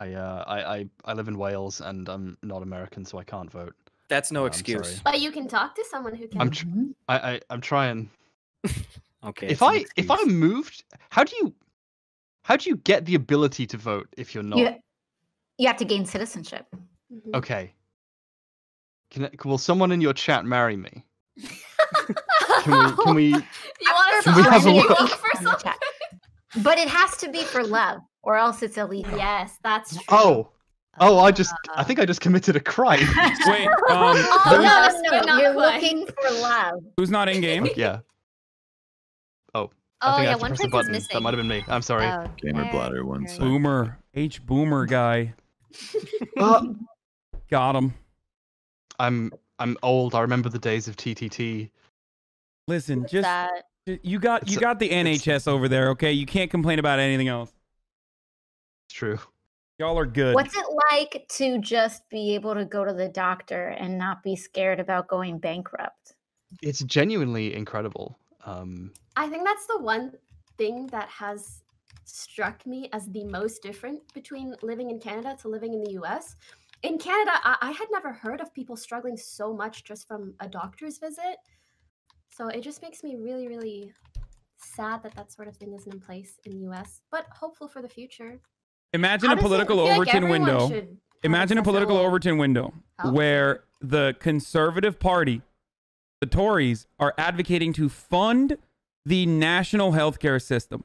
I, uh, I, I, I live in Wales and I'm not American, so I can't vote. That's no I'm excuse. sorry. But you can talk to someone who can. I'm tr- I, I, I'm trying. Okay. if I, if I moved, how do you, how do you get the ability to vote if you're not? You, you have to gain citizenship. Mhm. Okay. Can, I- will someone in your chat marry me? Can we, can we, You want to we have a look look? for in the something? chat. But it has to be for love, or else it's illegal. Yes, that's true. oh, oh, I just, I think I just committed a crime. Wait, um, Oh, No, who's, no, no, no. You're looking for love. who's not in game? yeah. Oh, I Oh think I yeah, have to one press the person's button. missing. That might have been me. I'm sorry. Oh, Gamer there- bladder one there you sec. go. Boomer. H boomer guy. Uh, Got him. I'm, I'm old. I remember the days of TTT. Listen, What's just that? you got It's you got the it's- NHS over there, okay? You can't complain about anything else. It's true. Y'all are good. What's it like to just be able to go to the doctor and not be scared about going bankrupt? It's genuinely incredible. Um, I think that's the one thing that has struck me as the most different between living in Canada to living in the US. In Canada, I, I had never heard of people struggling so much just from a doctor's visit. So it just makes me really, really sad that that sort of thing isn't in place in the US, but hopeful for the future. Imagine How a does it- I political feel like Overton window. Imagine a political accessible Overton window healthcare. where the Conservative Party, the Tories, are advocating to fund the national healthcare system.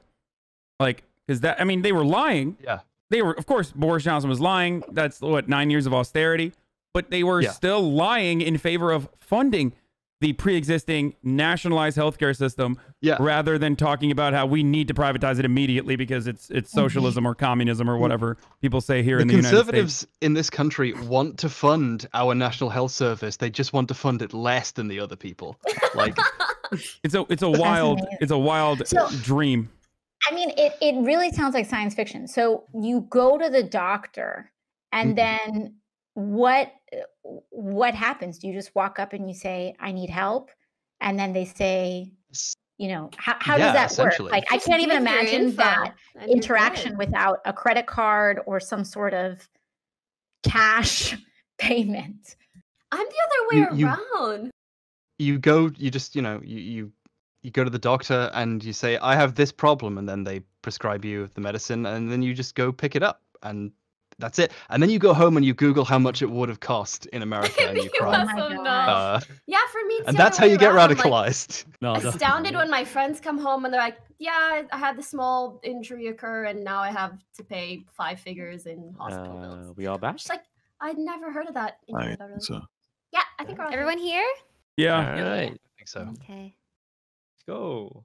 Like, because that, I mean, they were lying. yeah. They were, of course, Boris Johnson was lying. That's what, nine years of austerity. But they were Yeah. still lying in favor of funding the pre existing nationalized healthcare system Yeah. rather than talking about how we need to privatize it immediately because it's it's socialism or communism or whatever people say here The in the United States. conservatives in this country want to fund our national health service. They just want to fund it less than the other people. Like, It's a it's a wild it's a wild So- dream. I mean, it, it really sounds like science fiction. So you go to the doctor, and Mhm. then what uh, what happens? Do you just walk up and you say, "I need help," and then they say, you know, how, how Yeah, does that work? Like, I can't even imagine that interaction good. without a credit card or some sort of cash payment. I'm the other way You- you- around. you go, you just, you know, you, you you go to the doctor and you say, I have this problem, and then they prescribe you the medicine, and then you just go pick it up, and that's it. And then you go home and you Google how much it would have cost in America, and you You cry. Oh my also God. know. Uh, Yeah, for me, it's and that's how you get around, like, radicalized. No, astounded when my friends come home and they're like, "Yeah, I- I had the small injury occur, and now I have to pay five figures in hospital Uh, bills." we all back? Just like I'd never heard of that. In I Canada, really. so Yeah, I think we're all. Everyone here? Yeah. All right. I think so. Okay. Let's go.